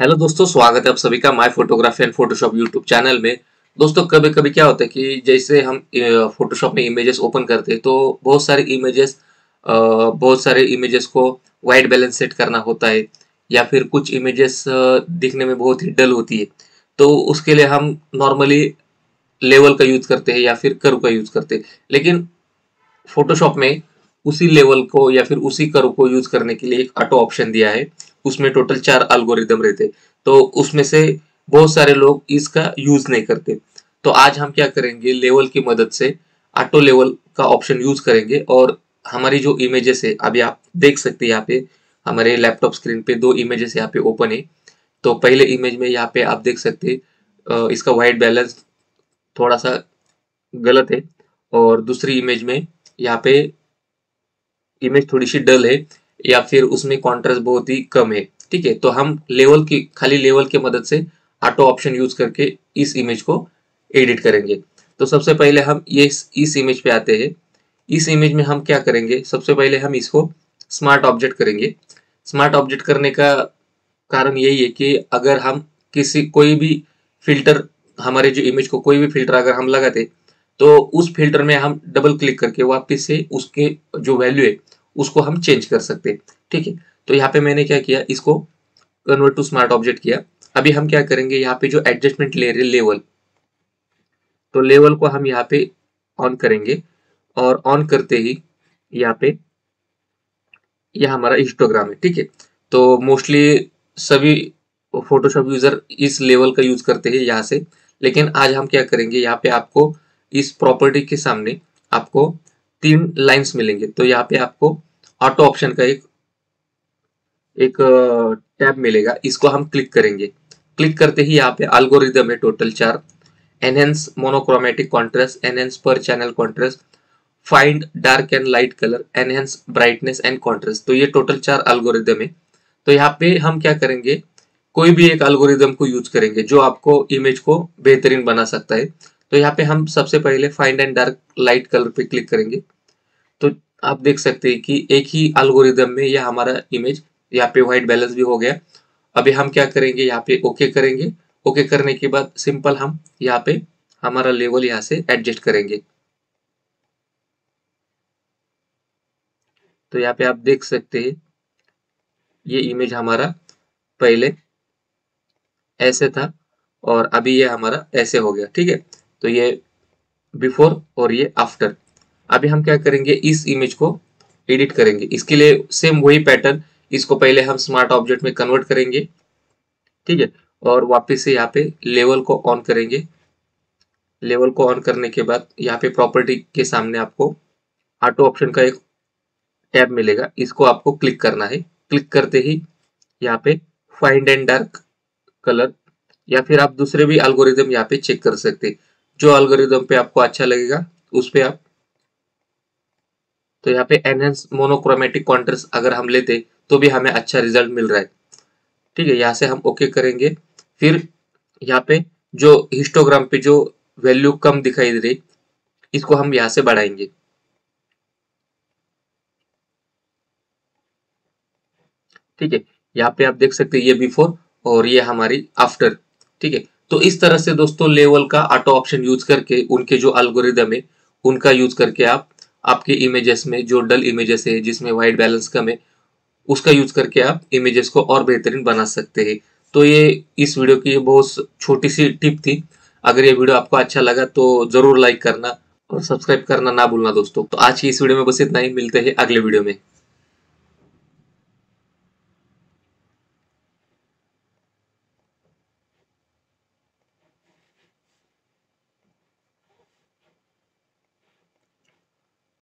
Hello दोस्तों, स्वागत है आप सभी का my photography and Photoshop YouTube channel में। दोस्तों कभी कभी क्या होता है कि जैसे हम फोटोशॉप में इमेजेस ओपन करते हैं तो बहुत सारे इमेजेस बहुत सारे इमेजेस को वाइट बैलेंस सेट करना होता है, या फिर कुछ इमेजेस दिखने में बहुत ही डल होती है। तो उसके लिए हम नॉर्मली लेवल का यूज़ करते हैं, या फिर कर्व का यूज़ करते हैं। लेकिन फोटोशॉप में उसी लेवल को, या फिर उसी कर्व को यूज़ करने के लिए एक ऑटो ऑप्शन दिया है। उसमें टोटल चार अल्गोरिदम रहते। तो उसमें से बहुत सारे लोग इसका यूज़ नहीं करते। तो आज हम क्या करेंगे लेवल की मदद से ऑटो लेवल का ऑप्शन यूज़ करेंगे और हमारी जो इमेजेस है, अभी आप देख सकते हैं यहाँ पे, हमारे लैपटॉप स्क्रीन पे दो इमेजेस यहाँ पे ओपन है। तो पहले इमेज में यहाँ पे आप देख सकते इसका वाइट बैलेंस थोड़ा सा गलत है और दूसरी इमेज में यहाँ पे इमेज थोड़ी सी डल है। या फिर उसमें कॉन्ट्रास्ट बहुत ही कम है, ठीक है? तो हम लेवल की, खाली लेवल के मदद से ऑटो ऑप्शन यूज़ करके इस इमेज को एडिट करेंगे। तो सबसे पहले हम ये इस इमेज पे आते हैं। इस इमेज में हम क्या करेंगे? सबसे पहले हम इसको स्मार्ट ऑब्जेक्ट करेंगे। स्मार्ट ऑब्जेक्ट करने का कारण यही है कि अगर हम किसी, कोई भी फ़िल्टर हमारे जो इमेज को कोई भी फ़िल्टर अगर हम लगाते तो उस फ़िल्टर में हम डबल क्लिक करके वापस से उसके जो वैल्यू है उसको हम चेंज कर सकते हैं। ठीक है? तो यहाँ पे मैंने क्या किया? इसको कन्वर्ट टू स्मार्ट ऑब्जेक्ट किया। अभी हम क्या करेंगे? यहाँ पे जो एडजस्टमेंट ले रहे लेवल तो लेवल को हम यहाँ पे ऑन करेंगे और ऑन करते ही यहाँ पे, यह हमारा हिस्टोग्राम है। ठीक है? तो मोस्टली सभी फोटोशॉप यूज़र इस लेवल का यूज़ करते हैं यहाँ से। लेकिन आज हम क्या करेंगे? यहाँ पे आपको इस प्रॉपर्टी के सामने आपको तीन लाइंस मिलेंगे। तो यहाँ पे आपको ऑटो ऑप्शन का एक एक टैब मिलेगा। इसको हम क्लिक करेंगे। क्लिक करते ही यहाँ पे अल्गोरिदम है टोटल चार enhance monochromatic contrast enhance per channel contrast find dark and light colour enhance brightness and contrast तो ये टोटल चार अल्गोरिदम है। तो यहाँ पे हम क्या करेंगे? कोई भी एक अल्गोरिदम को यूज़ करेंगे जो आपको इमेज को बेहतरीन बना सकता है। तो यहाँ पे हम सबसे पहले find and dark light colour पे क्लिक करेंगे। तो आप देख सकते हैं कि एक ही अल्गोरिदम में यह हमारा इमेज यहाँ पे व्हाइट बैलेंस भी हो गया। अभी हम क्या करेंगे, यहाँ पे ओके करेंगे। ओके करने के बाद सिंपल हम यहाँ पे हमारा लेवल यहाँ से एडजस्ट करेंगे। तो यहाँ पे आप देख सकते हैं, ये इमेज हमारा पहले ऐसे था और अभी ये हमारा ऐसे हो गया, ठीक है? तो ये बिफोर और ये आफ्टर अभी हम क्या करेंगे? इस इमेज को एडिट करेंगे। इसके लिए सेम वही पैटर्न इसको पहले हम स्मार्ट ऑब्जेक्ट में कन्वर्ट करेंगे। ठीक है? और वापस से यहाँ पे लेवल को ऑन करेंगे। लेवल को ऑन करने के बाद यहाँ पे प्रॉपर्टी के सामने आपको ऑटो ऑप्शन का एक टैब मिलेगा। इसको आपको क्लिक करना है। क्लिक करते ही यहाँ पे फाइंड एंड डार्क कलर या फिर आप दूसरे भी अल्गोरिदम यहाँ पे चेक कर सकते जो अल्गोरिदम पे आपको अच्छा लगेगा, उस पे आप तो यहाँ पे एनहेंस मोनोक्रोमेटिक कॉन्ट्रास्ट अगर हम लेते तो भी हमें अच्छा रिज़ल्ट मिल रहा है। ठीक है, यहाँ से हम ओके करेंगे। फिर यहाँ पे जो हिस्टोग्राम पे जो वैल्यू कम दिखाई दे रही, इसको हम यहाँ से बढ़ाएँगे। ठीक है, यहाँ पे आप देख सकते हैं ये बिफोर और ये हमारी आफ्टर ठीक है तो इस तरह से दोस्तों लेवल का ऑटो ऑप्शन यूज़ करके, उनके जो अल्गोरिदम है, उनका यूज़ करके आप, आपके इमेजेस में, जो डल इमेजेस है, जिसमें व्हाइट बैलेंस कम है, उसका यूज़ करके आप इमेजेस को और बेहतरीन बना सकते हैं। तो ये, इस वीडियो की बहुत छोटी सी टिप थी। अगर ये वीडियो आपको अच्छा लगा तो ज़रूर लाइक करना और सब्सक्राइब करना ना भूलना दोस्तों। तो आज की इस वीडियो में बस इतना ही। मिलते हैं अगले वीडियो में।